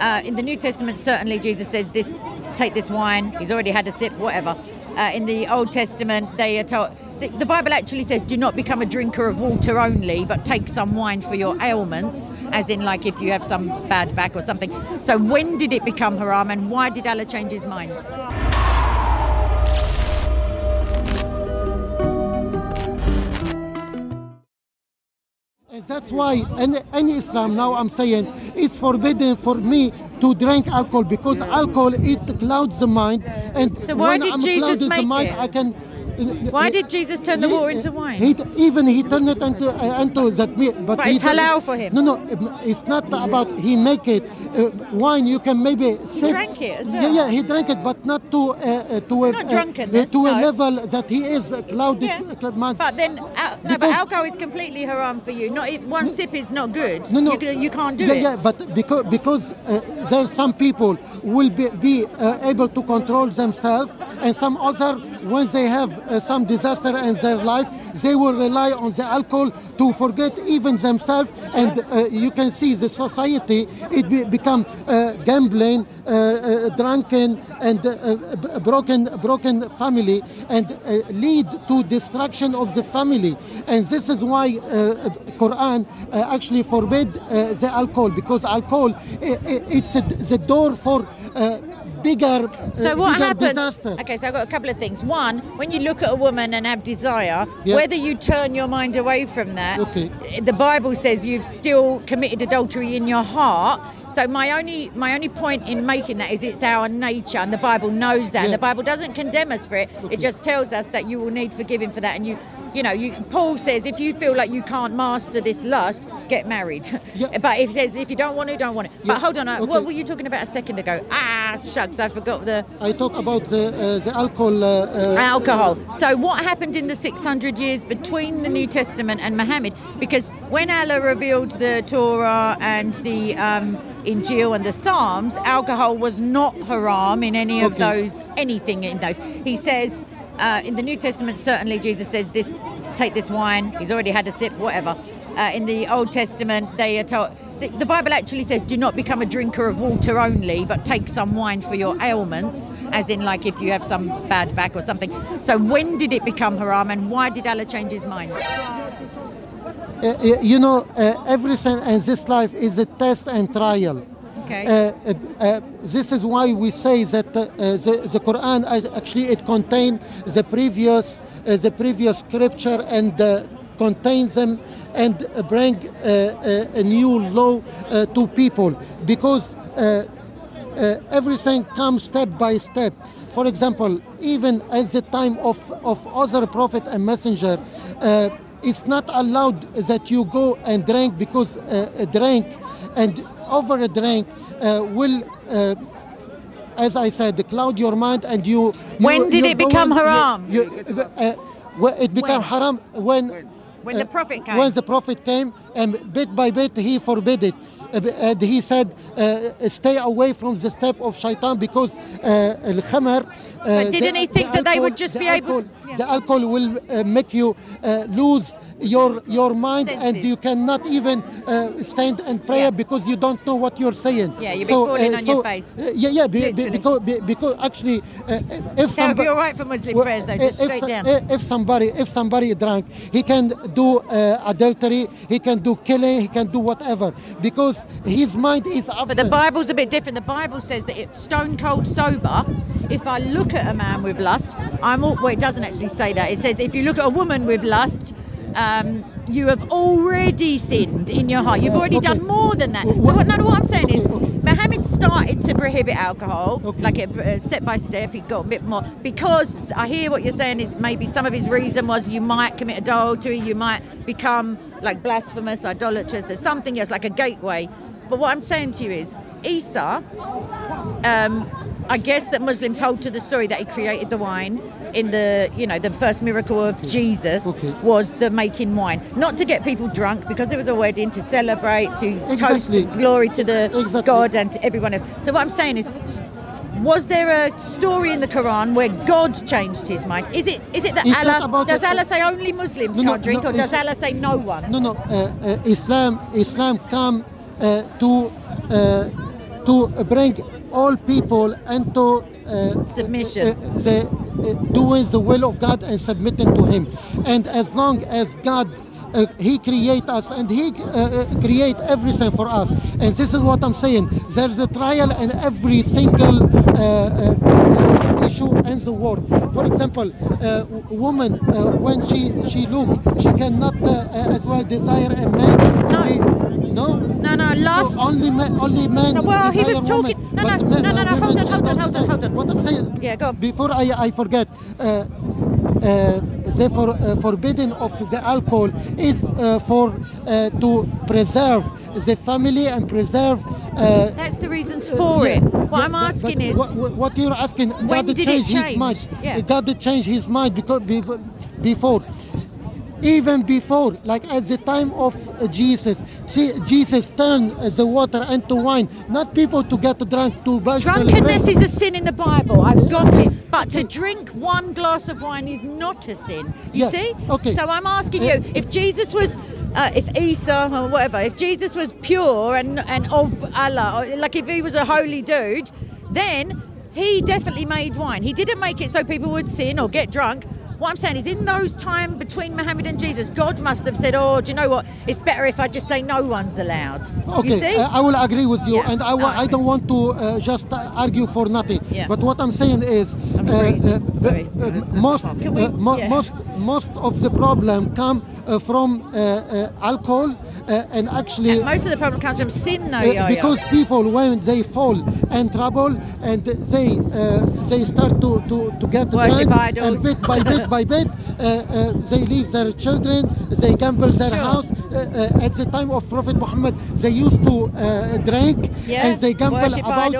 uh, in the New Testament, certainly Jesus says this: take this wine. He's already had a sip, whatever. Uh, in the Old Testament, they are told. The, the Bible actually says, "Do not become a drinker of water only, but take some wine for your ailments," as in, like if you have some bad back or something. So, when did it become haram, and why did Allah change His mind? That's why in, in Islam now I'm saying it's forbidden for me to drink alcohol because alcohol it clouds the mind and So why when did I'm Jesus make mind it? I can Why did Jesus turn the He- water into wine? He, even he turned it into uh, into that meat, but, But he it's halal for him. No, no, it's not about he make it uh, wine. You can maybe sip. drank it as Yeah, well. yeah, he drank it, but not to uh, uh, to a Not uh, drunkenness, to a level that he is uh, clouded. Yeah. uh, mind. But then, no, but alcohol is completely haram for you. Not one sip is not good. No, no. You, can, you can't do yeah, it. Yeah, but because because uh, there are some people will be, be uh, able to control themselves, and some other when they have uh, some disaster in their life, they will rely on the alcohol to forget even themselves. And uh, you can see the society it be, become uh, gambling, uh, uh, drunken, and uh, broken broken family, and lead to destruction of the family. And this is why Quran actually forbid the alcohol because alcohol it's the door for bigger uh, So what bigger happens? disaster. Okay, so I've got a couple of things. One, when you look at a woman and have desire, Yeah. whether you turn your mind away from that, Okay. the Bible says you've still committed adultery in your heart. So my only my only point in making that is it's our nature, and the Bible knows that. And the Bible doesn't condemn us for it. Okay. It just tells us that you will need forgiving for that, and you. You know, you, Paul says if you feel like you can't master this lust, get married. Yeah. but it says if you don't want to, don't want to. Yeah, But hold on, uh, okay. what were you talking about a second ago? Ah, shucks, I forgot the I talk about the uh, the alcohol. Uh, uh, alcohol. So what happened in the 600 years between the New Testament and Muhammad? Because when Allah revealed the Torah and the um, Injil and the Psalms, alcohol was not haram in any of Okay. those, anything in those. He says. Uh, in the New Testament, certainly Jesus says this: take this wine. He's already had a sip, whatever. Uh, in the Old Testament, they are told. The, the Bible actually says, "Do not become a drinker of water only, but take some wine for your ailments," as in, like if you have some bad back or something. So, when did it become haram, and why did Allah change His mind? Uh, you know, uh, everything in this life is a test and trial. Okay. Uh, uh, uh, this is why we say that uh, uh, the, the Quran uh, actually it contains the previous uh, the previous scripture and uh, contains them and uh, bring uh, uh, a new law uh, to people because uh, uh, everything comes step by step. For example, even at the time of, of other prophet and messenger, uh, it's not allowed that you go and drink because uh, a drink and over a drink uh, will, uh, as I said, cloud your mind and you. you When did you it become haram? you- uh, it became haram when. When the uh, Prophet came. When the prophet came, and bit by bit he forbid it. Uh, And he said, uh, stay away from the step of shaitan because uh, al-khamar. Uh, But didn't he think that they would just the be able- Yeah. The alcohol will uh, make you uh, lose your your mind and you cannot even uh, stand and pray Yeah. because you don't know what you're saying. Yeah, you'll be falling on your face. uh, yeah, yeah, be, be, because, be, because actually, uh, if That somebody, be all right for Muslim well, prayers, though, if- just straight so- down. if- somebody if somebody drunk he can do uh, adultery he can do killing he can do whatever because his mind is But the. Bible's a bit different. The Bible says that it's stone cold sober. If I look at a man with lust, I'm all, well, it doesn't actually say that. It says if you look at a woman with lust, um, you have already sinned in your heart. You've already Okay. done more than that. So what- no, what I'm saying is, Okay, okay. Muhammad started to prohibit alcohol, like it, uh, step by step. He got a bit more because I hear what you're saying is maybe some of his reason was you might commit adultery, you might become like blasphemous, idolatrous, or something else, like a gateway. But what I'm saying to you is, Isa, um, I guess that Muslims hold to the story that he created the wine in the, you know, the first miracle of Jesus Okay. was the making wine, not to get people drunk because it was a wedding to celebrate, to Exactly. toast glory to the Exactly. God and to everyone else. So what I'm saying is. Was there a story in the Quran where God changed his mind? Is it is it that It's Allah does Allah say only Muslims No, no, can't drink, no, or does Allah say no one? no no uh, uh, Islam Islam come uh, to uh, to bring all people into uh, Submission. uh, the uh, doing the will of God and submitting to Him. And as long as God uh, he create us and he uh, uh, create everything for us and this is what i'm saying there's a trial in every single uh, uh, issue in the world for example uh, woman uh, when she she look she cannot as well desire a man No. No No, no, last. so only man, only man. No, well, he was desire woman, talking- no, but no, no, no, no, hold on, hold on, hold on, hold on. What I'm saying. Yeah, go on. Before I, I forget, the for, uh, forbidding of the alcohol is uh, for uh, to preserve the family and preserve. Uh, That's the reasons for yeah, it. What yeah, I'm asking but is, what, what- you're asking. When God did change his mind. Yeah. God change his mind because before. Even before, like at the time of uh, Jesus, Je- Jesus turned uh, the water into wine. Not people to get drunk to drunkenness is a sin in the Bible. I've got it. But to drink one glass of wine is not a sin. You Yeah, see? okay. So I'm asking Uh, you, if Jesus was. Uh, if Isa or whatever, if Jesus was pure and, and of Allah, like if he was a holy dude, then he definitely made wine. He didn't make it so people would sin or get drunk. What I'm saying is, in those time between Muhammad and Jesus, God must have said, "Oh, do you know what? It's better if I just say no one's allowed." Okay, You see? uh, I will agree with you, Yeah. and I, Oh, I don't want to uh, just uh, argue for nothing. Yeah. But what I'm saying is, I'm the- uh, most we- uh, yeah. most most of the problem come uh, from uh, uh, alcohol, uh, and actually. Most of the problem comes from sin, though, Uh, because people when they fall in trouble and they uh, they start to, to, to get Worship idols. and bit by bit by bit uh, uh, they leave their children they gamble their Sure. house uh, uh, at the time of prophet muhammad they used to uh, drink Yeah, and they gamble worship about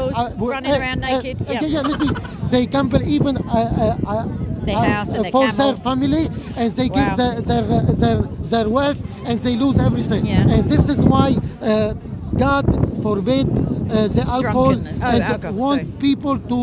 running around naked, yeah. yeah, yeah, let me, they gamble even uh, uh, uh, Their uh, house and their for camel. their family and they Wow. give their their, their their wealth and they lose everything Yeah. and this is why uh, God forbid uh, the alcohol Oh, and alcohol, want sorry. people to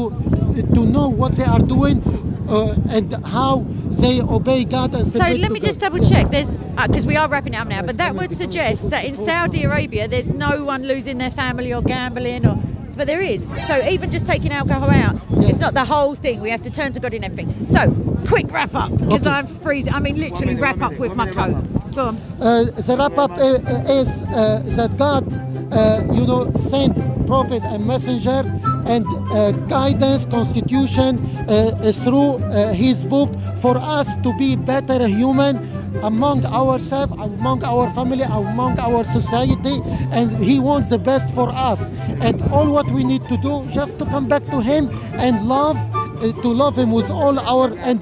to know what they are doing uh, and how they obey God and So let me just double check. There's because we are wrapping it up now, but that would suggest that in Saudi Arabia there's no one losing their family or gambling or. But there is. So even just taking alcohol out, it's not the whole thing. We have to turn to God in everything. So quick wrap up because Okay. I'm freezing. I mean, literally wrap up with my coat. Go on. uh, the wrap up uh, uh, is uh, that God, uh, you know, sent prophet and messenger and uh, guidance, constitution uh, through uh, His book for us to be better human among ourselves, among our family, among our society, and He wants the best for us. And all what we need to do just to come back to Him and love, uh, to love Him with all our and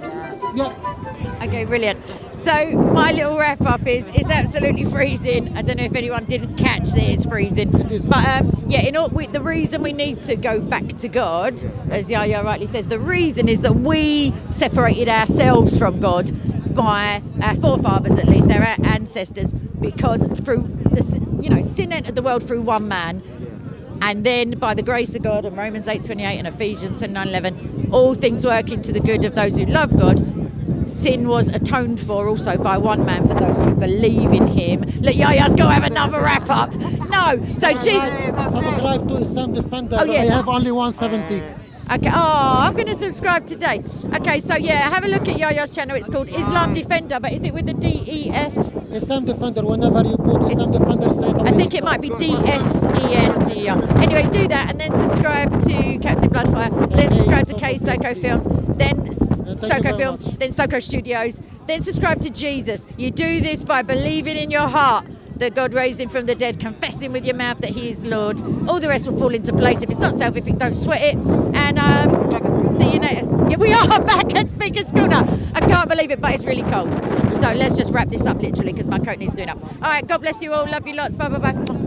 yeah. Okay, brilliant. So my little wrap up is it's absolutely freezing. I don't know if anyone didn't catch that it's freezing, but um, yeah, in all, we, the reason we need to go back to God, as Yaya rightly says, the reason is that we separated ourselves from God by our forefathers, at least our ancestors, because through the you know sin entered the world through one man. And then by the grace of God, and Romans 8:28 and Ephesians 9:11, all things working to the good of those who love God. Sin was atoned for also by one man for those who believe in Him. Let Yaya's have another wrap up. No, so Jesus. Subscribe to Islam Defender. Oh, yes. I have only 170. Okay. Oh, I'm going to subscribe today. Okay, so yeah, have a look at Yaya's channel. It's called Islam Defender, but is it with the D E F? Islam Defender, whenever you put Islam Defender straight away. I think it might be D F E N D R. Anyway, do that and then subscribe to Captain Bloodfire. Then subscribe to K Soko Films. Then you Soko Films. much. Then Soko Studios. Then subscribe to Jesus. You do this by believing in your heart that God raised him from the dead, confessing with your mouth that he is Lord. All the rest will fall into place. If it's not salvific, don't sweat it. And um, see you later. Yeah, we are back at Speaking School now. I can't believe it, but it's really cold. So let's just wrap this up literally because my coat needs doing up. All right, God bless you all. Love you lots. Bye bye bye.